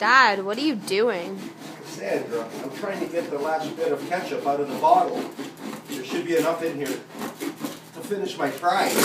Dad, what are you doing? Sandra, I'm trying to get the last bit of ketchup out of the bottle. There should be enough in here to finish my fries.